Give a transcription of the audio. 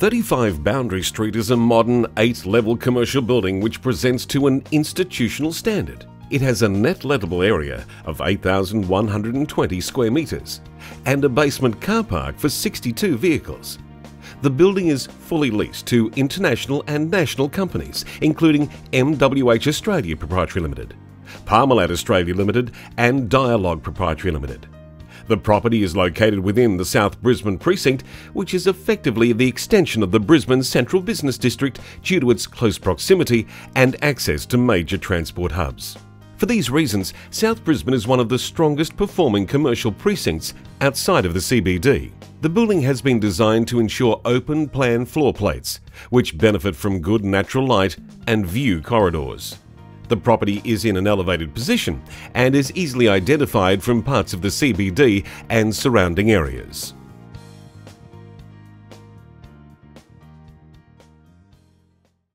35 Boundary Street is a modern eight level commercial building which presents to an institutional standard. It has a net lettable area of 8,120 square metres and a basement car park for 62 vehicles. The building is fully leased to international and national companies, including MWH Australia Proprietary Limited, Parmalat Australia Limited, and Dialogue Proprietary Limited. The property is located within the South Brisbane precinct, which is effectively the extension of the Brisbane Central Business District due to its close proximity and access to major transport hubs. For these reasons, South Brisbane is one of the strongest performing commercial precincts outside of the CBD. The building has been designed to ensure open plan floor plates, which benefit from good natural light and view corridors. The property is in an elevated position and is easily identified from parts of the CBD and surrounding areas.